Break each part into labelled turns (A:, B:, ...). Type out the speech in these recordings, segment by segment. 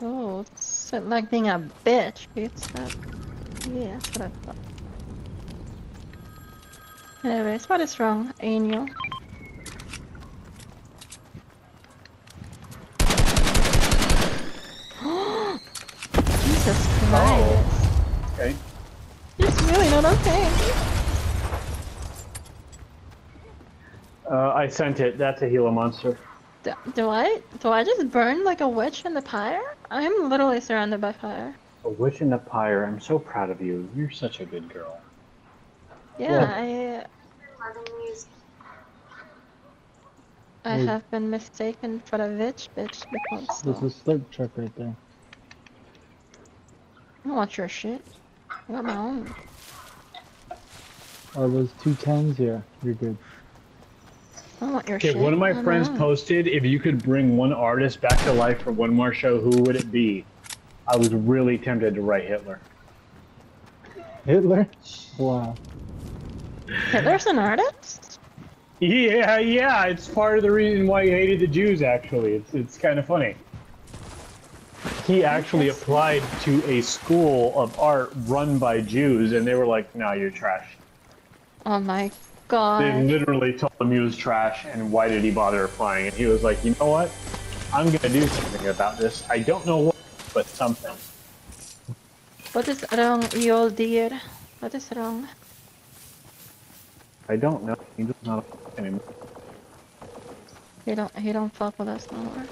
A: Oh, it's like being a bitch. It's that. Yeah, that's what I thought. Anyways, what is wrong, Angel? Jesus Christ.
B: Okay.
A: It's really not okay.
B: Uh, I sent it. That's a Gila monster.
A: Do, do I do I just burn like a witch in the pyre? I'm literally surrounded by fire.
B: A witch in the pyre. I'm so proud of you. You're such a good girl.
A: Yeah, I I
C: Wait.
A: have been mistaken for a witch bitch before.
C: There's
A: So.
C: a slurp truck right there.
A: I don't want your shit. I got my own.
C: Oh, those two tens? here. you're good.
A: I want your
B: Okay,
A: shit.
B: one of my
A: I
B: friends
A: know.
B: posted if you could bring one artist back to life for one more show, who would it be? I was really tempted to write Hitler.
C: Hitler? Wow.
A: Hitler's an artist?
B: Yeah, yeah, it's part of the reason why he hated the Jews. Actually, it's it's kind of funny. He actually applied to a school of art run by Jews, and they were like, "No, you're trash."
A: Oh my
B: They literally told him he was trash, and why did he bother applying? And he was like, "You know what? I'm gonna do something about this. I don't know what, but something."
A: What is wrong, you old dear? What is wrong?
B: I don't know. He does not anymore.
A: He don't he don't fuck with us no more.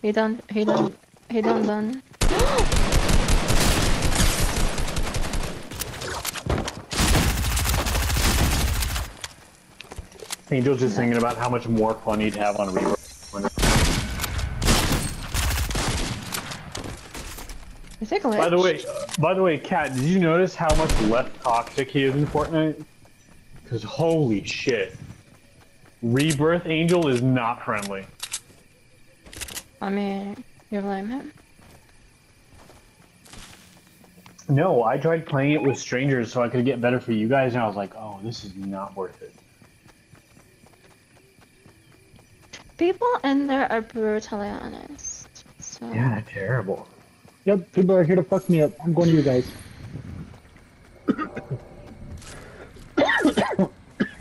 A: He done he done he done done.
B: Angel's just thinking about how much more fun he'd have on Reaper.
A: Is it glitch?
B: By the way, by the way, Kat, did you notice how much less toxic he is in Fortnite? Because holy shit, Rebirth Angel is not friendly.
A: I mean, you blame him.
B: No, I tried playing it with strangers so I could get better for you guys, and I was like, oh, this is not worth it.
A: People in there are brutally honest. So
B: Yeah, terrible.
C: Yep, people are here to fuck me up. I'm going to you guys.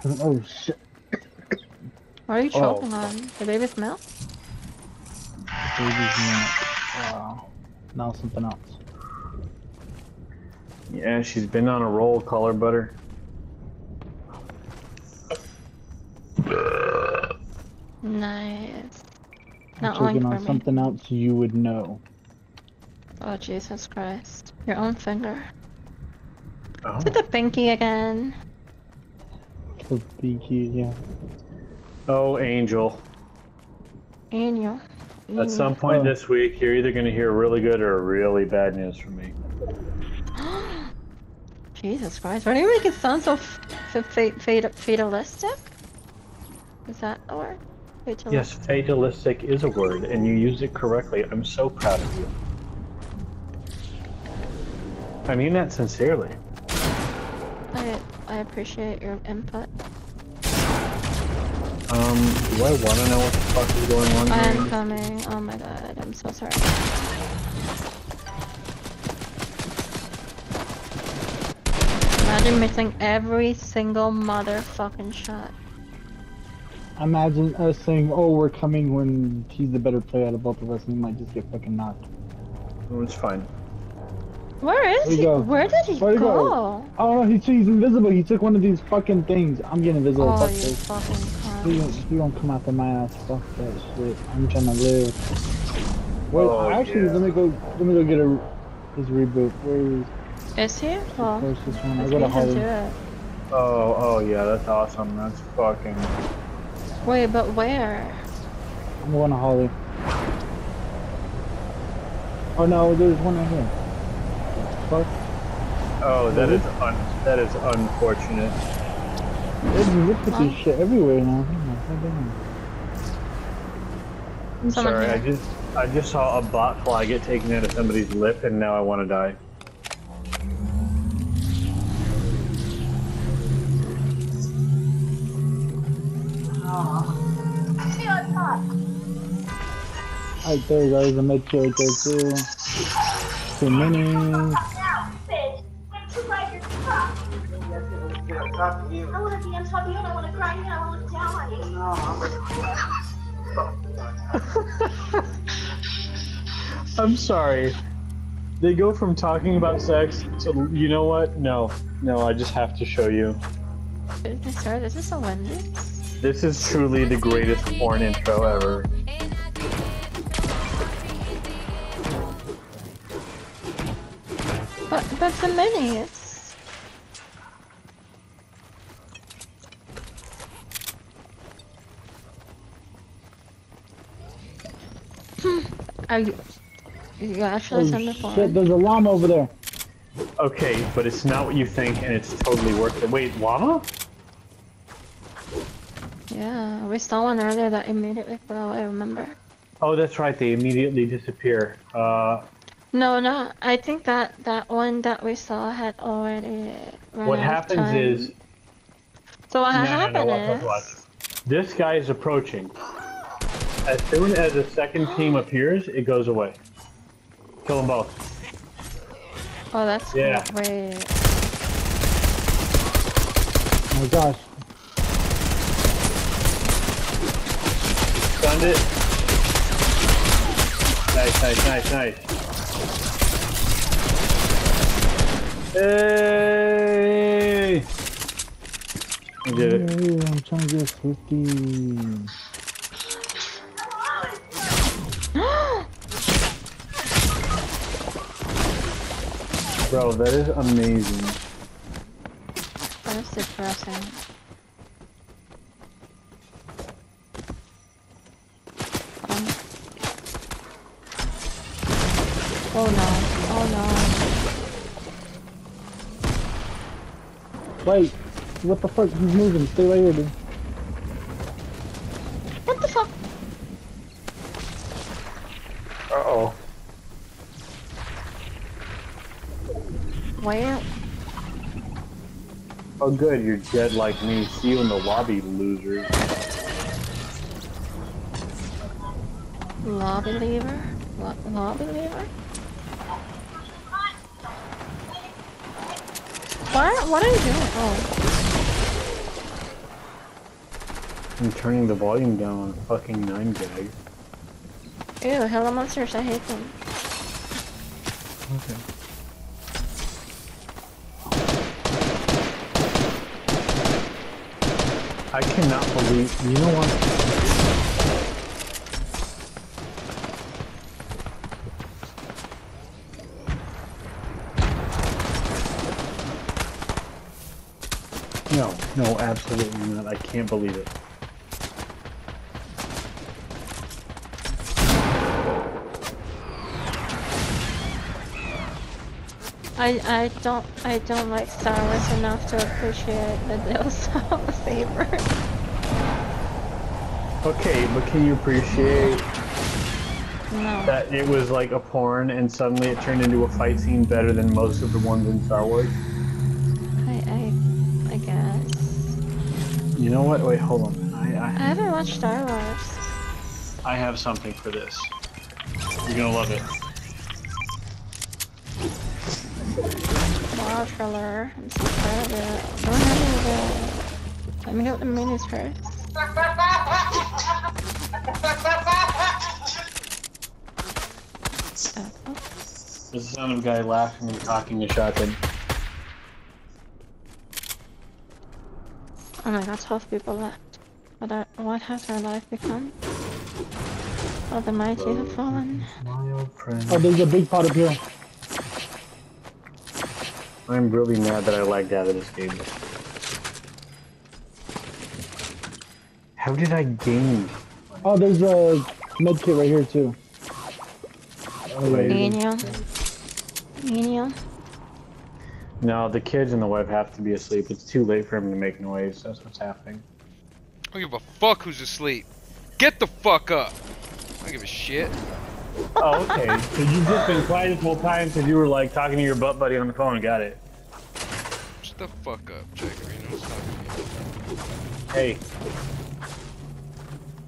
C: oh shit.
A: what are you
B: Oh.
A: choking on? The baby's milk?
C: Baby's minute. Uh, wow. Now something else.
B: Yeah, she's been on a roll, color butter.
A: Nice.
C: I'm
A: Not
C: choking
A: lying
C: on
A: for me.
C: something else you would know.
A: Oh Jesus Christ. Your own finger.
B: Oh.
A: Is it the pinky again?
C: So beaky, yeah.
B: oh, Angel.
A: Angel.
B: At some point
C: Oh.
B: this week, you're either going to hear really good or really bad news from me.
A: Jesus Christ. Why do you make it sound so f- f- fa- fat- fatalistic? Is that a word? Fatalistic.
B: Yes, fatalistic is a word, and you use it correctly. I'm so proud of you. I mean that sincerely.
A: I, I appreciate your input.
B: Um, do I want to know what the fuck is going on
A: I
B: here?
A: coming. Oh my god, I'm so sorry. Imagine missing every single motherfucking shot.
C: Imagine us saying, oh, we're coming when he's the better player out of both of us and he might just get fucking knocked.
B: Oh, it's fine.
A: Where is
C: he
A: he?
C: go?
A: Where did he
C: Where'd
A: go?
C: go? Oh no, he's, he's invisible. He took one of these fucking things. I'm getting invisible.
A: Oh,
C: Fuck
A: you
C: this.
A: fucking
C: He
A: cunt.
C: won't, he won't come after my ass. Fuck that shit. I'm trying to live. Wait,
B: Oh,
C: actually,
B: yeah.
C: let me go. Let me go get a his reboot. Where is
A: Is he? Well,
C: the closest one? I
A: let's
C: go to
A: beat him
C: Holly.
A: to it.
B: Oh, oh yeah, that's awesome. That's fucking.
A: Wait, but where?
C: I'm going to Holly. Oh no, there's one right here. Fuck.
B: Oh, that is un. That is unfortunate.
C: There's look at this shit everywhere now. Oh my goddamn.
B: I'm sorry. I just I just saw a bot fly get taken out of somebody's lip, and now I want to die.
C: Alright, there goes a med kit right there too. Two minis.
D: I want to be on top of you and I want to cry and I want to look down on you.
B: I'm sorry. They go from talking about sex to you know what? No, no. I just have to show you.
A: Sir, this is a Wendy's.
B: This is truly the greatest porn intro ever.
A: But but the minis. Hmm. Are you? You actually send the
C: Oh, shit, there's a llama over there.
B: Okay, but it's not what you think, and it's totally worth it. Wait, llama?
A: Yeah, we saw one earlier that immediately fell away. Remember?
B: Oh, that's right. They immediately disappear. Uh,
A: No, no. I think that that one that we saw had already. Run
B: what
A: out of
B: happens
A: time.
B: is
A: So what
B: No, no, no,
A: happened
B: watch, watch,
A: is.
B: watch. this guy is approaching. As soon as a second team appears, it goes away. Kill them both.
A: Oh, that's
B: Yeah.
A: Wait.
C: Oh my gosh.
B: Stunned it. Nice, nice, nice, nice. Hey! You did it.
C: Hey, I'm trying to get 50.
B: Bro, that is amazing.
A: That is depressing. Um. Oh no. Oh no.
C: Wait, what the fuck? He's moving. Stay right here, dude.
A: What the fuck?
B: Uh-oh.
A: Where?
B: Oh good, you're dead like me. See you in the lobby, losers.
A: Lobby lever? Lo lobby lever? What? What are you doing? Oh.
B: I'm turning the volume down on fucking 9gag.
A: Ew, hello monsters, I hate them.
B: Okay. I cannot believe. You know what? No, absolutely not. I can't believe it.
A: I I don't I don't like Star Wars enough to appreciate the Deus saber.
B: Okay, but can you appreciate
A: No.
B: that it was like a porn and suddenly it turned into a fight scene better than most of the ones in Star Wars? You know what? Wait, hold on. I,
A: I
B: I,
A: haven't watched Star Wars.
B: I have something for this. You're gonna love it.
A: Wow, trailer. I'm so proud of it. Don't have any of. Let me get the minis first. Oh,
B: It's the sound of a guy laughing and talking to shotgun.
A: Oh my god, 12 people left. What, are, what has our life become? Oh, the mighty have fallen.
B: My.
C: Oh, there's a big pot up here.
B: I'm really mad that I lagged out of this game. How did I gain?
C: Oh, there's a med kit right here too. Oh, yeah,
B: Wait.
C: yeah.
A: Menial. Menial.
B: No, the kids and the wife have to be asleep. It's too late for him to make noise. That's what's happening.
E: I don't give a fuck who's asleep. Get the fuck up. I don't give a shit.
B: Oh, okay. so you've just been quiet this whole time because you were like talking to your butt buddy on the phone. Got it.
E: Shut the fuck up, Jacob. You know it's not me.
B: Hey.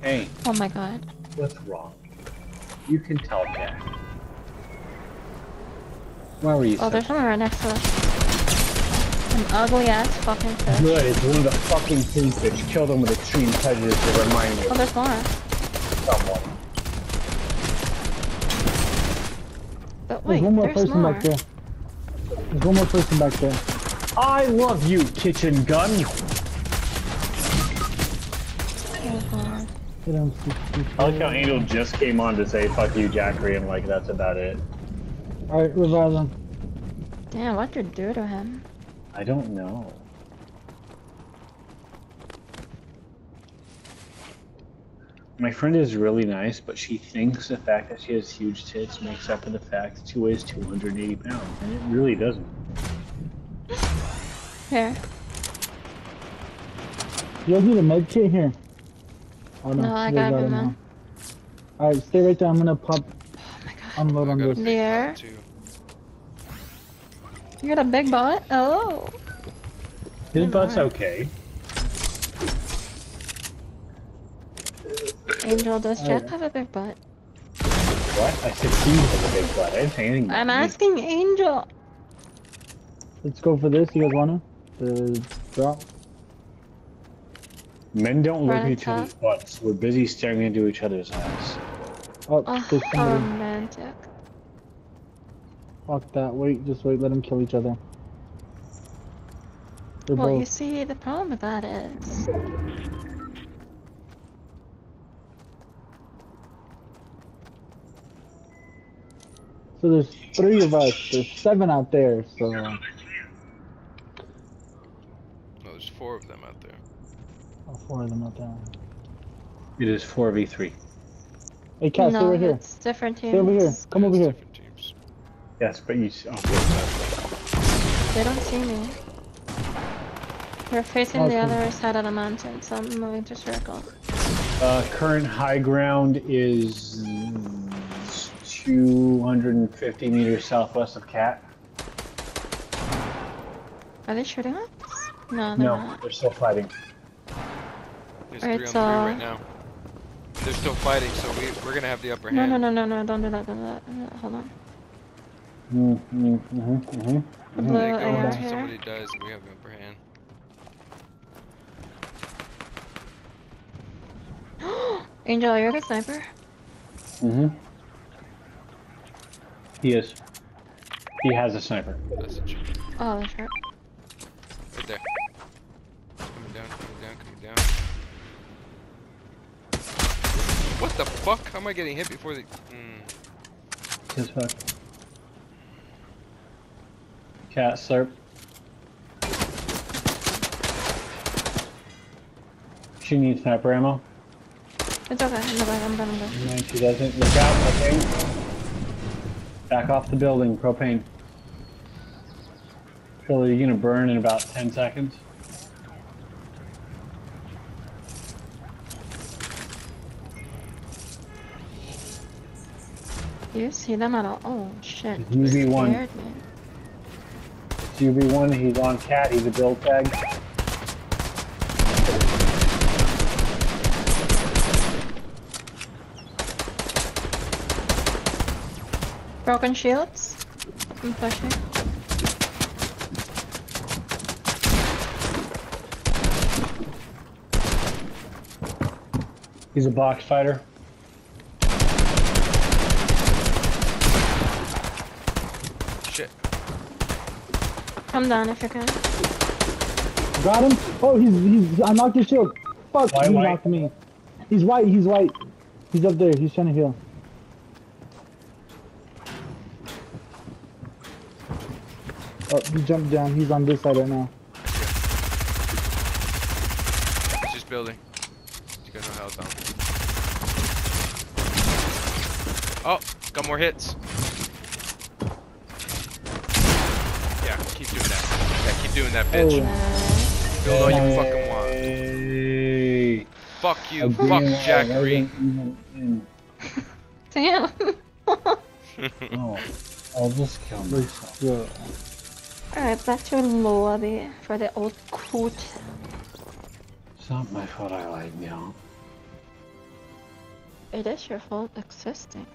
B: Hey.
A: Oh my god.
B: What's wrong? You can tell, Jack. Where were you?
A: Oh, there's someone right next to us. An ugly ass fucking fish.
B: Good, it's one of the fucking kingfish. Kill them with extreme prejudice to remind me
A: Oh,
B: of
A: there's more.
B: someone.
A: But
C: There's
A: wait,
C: one more
A: there's
C: person
A: more.
C: back there. There's one more person back there.
B: I love you, kitchen gun.
A: Oh, God.
C: Hit him, see- see-
B: I like how Angel just came on to say "fuck you, Jackery," and like that's about it.
C: Alright, revive them.
A: Damn, what'd you do to him?
B: I don't know. My friend is really nice, but she thinks the fact that she has huge tits makes up for the fact that she weighs 280 pounds, and it really doesn't.
A: Here.
C: You guys need a med kit here? Oh
A: No, I
C: you
A: got
C: guys
A: it,
C: it
A: man.
C: Alright, stay right there. I'm gonna pop
A: my god.
C: Unload
E: I
C: on
E: got a
C: this.
E: big
A: There. You got a big butt? Oh.
B: His
A: Oh,
B: butt's okay.
A: Angel, does
C: Oh,
A: Jack
C: yeah.
A: have a big butt?
B: What? I said he has a big butt. I didn't say anything.
A: I'm
B: me.
A: asking Angel.
C: Let's go for this. You guys wanna? The drop?
B: Men don't look
A: Right
B: at each
A: top.
B: other's butts. We're busy staring into each other's eyes.
C: Oh,
A: Oh,
C: there's
A: how
C: somebody.
A: romantic.
C: Fuck that. Wait, just wait. Let them kill each other. They're
A: Well, you see, the problem with that is...
C: So there's three of us. There's seven out there. So
E: No, there's four of them out there.
C: oh, four of them out there.
B: It is 4v3.
C: Hey, Cat, stay
A: no,
C: right here.
A: it's different teams.
C: Stay over here. Come over
E: it's
C: here.
E: Different teams.
B: Yes, but you. s- Oh,
A: They don't see me. We're facing the
C: Okay.
A: other side of the mountain, so I'm moving to circle.
B: uh, current high ground is 250 meters southwest of Cat.
A: Are they shooting us? No, they're
B: No,
A: not.
B: they're still fighting.
E: There's
A: Alright,
E: three on
A: so-
E: three right now. They're still fighting, so we, we're gonna have the upper
A: No,
E: hand.
A: no, no, no, no, don't do that, don't do that. Hold on.
B: Mm-hmm, mm-hmm, mm-hmm.
A: The
E: They go until
A: here.
E: somebody dies, and we have the upper hand.
A: Angel, you're a good sniper.
B: Mm-hmm. He is. He has a sniper.
E: That's a cheat.
A: Oh, that's right.
E: Right there. Coming down, coming down, coming down. What the fuck? How am I getting hit before the? Mm.
B: His fuck. Cat slurp. She needs sniper ammo.
A: It's okay, I'm good, I'm good, I'm.
B: No, she doesn't. Look out, propane. Back off the building, propane. Phil, you're gonna burn in about 10 seconds.
A: You see them at all? Oh, shit.
B: It's
A: you
B: UV1.
A: Scared me.
B: It's UV1, he's on cat, he's a build tag.
A: Broken shields. I'm pushing.
B: He's a box fighter.
E: Shit.
A: Come down if you can.
C: Got him. Oh, he's he's. I knocked his shield. Fuck,
B: White,
C: he
B: white.
C: knocked me. He's white. He's white. He's up there. He's trying to heal. Oh, he jumped down. He's on this side right now.
E: He's just building. He's got no health on. Oh, got more hits. Yeah, keep doing that. Yeah, keep doing that, bitch.
A: Uh,
E: Build all you fucking want.
B: Hey.
E: Fuck you.
B: Again,
E: Fuck
B: I
E: Jackery.
A: damn.
B: Oh, I'll just kill myself.
C: Yeah.
A: Alright, back to lobby for the old coot.
B: It's not my fault I lied now.
A: It is your fault existing.